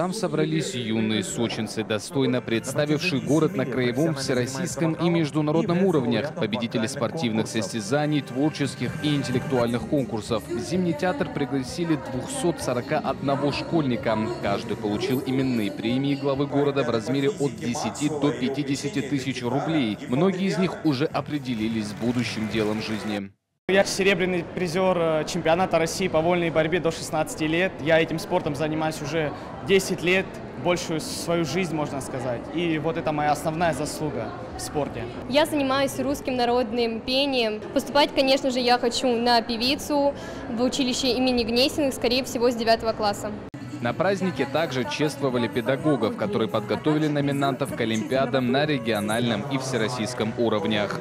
Там собрались юные сочинцы, достойно представившие город на краевом, всероссийском и международном уровнях, победители спортивных состязаний, творческих и интеллектуальных конкурсов. В Зимний театр пригласили 241 школьника. Каждый получил именные премии главы города в размере от 10 до 50 тысяч рублей. Многие из них уже определились с будущим делом жизни. Я серебряный призер э, чемпионата России по вольной борьбе до 16 лет. Я этим спортом занимаюсь уже 10 лет, большую свою жизнь, можно сказать. И вот это моя основная заслуга в спорте. Я занимаюсь русским народным пением. Поступать, конечно же, я хочу на певицу в училище имени Гнесиных, скорее всего, с 9 класса. На празднике также чествовали педагогов, которые подготовили номинантов к Олимпиадам на региональном и всероссийском уровнях.